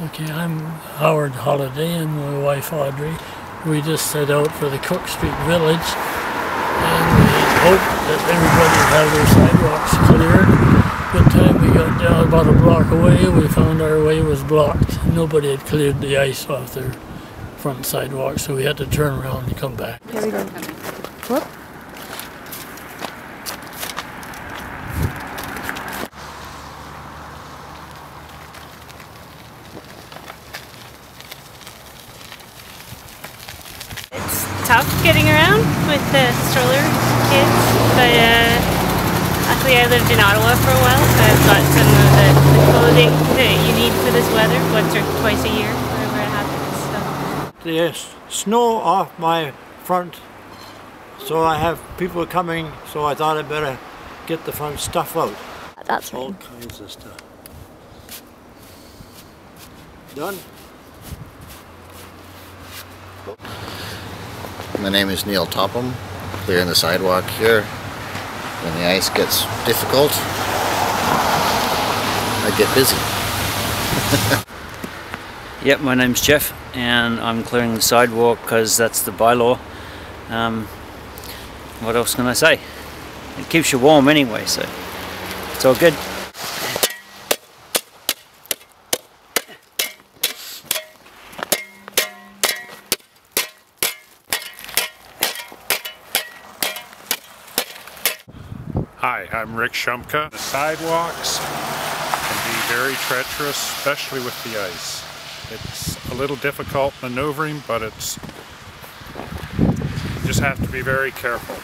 Okay, I'm Howard Holiday and my wife Audrey. We just set out for the Cook Street Village and we hoped that everybody would have their sidewalks cleared. By the time we got down about a block away, we found our way was blocked. Nobody had cleared the ice off their front sidewalk, so we had to turn around and come back. Here we go. Whoop. It's tough getting around with the stroller kids, but uh, luckily I lived in Ottawa for a while, so I've got some of the, the clothing that you need for this weather once or twice a year, whenever it happens. So. There's snow off my front, so I have people coming, so I thought I'd better get the front stuff out. That's All right. kinds of stuff. Done? My name is Neil Topham, clearing the sidewalk here. When the ice gets difficult, I get busy. Yep, my name's Jeff, and I'm clearing the sidewalk because that's the bylaw. Um, what else can I say? It keeps you warm anyway, so it's all good. Hi, I'm Rick Shumka. The sidewalks can be very treacherous, especially with the ice. It's a little difficult maneuvering, but it's you just have to be very careful.